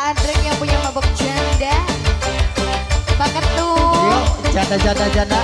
Adreng yang punya mabok janda. Paket tuh. Janda janda janda.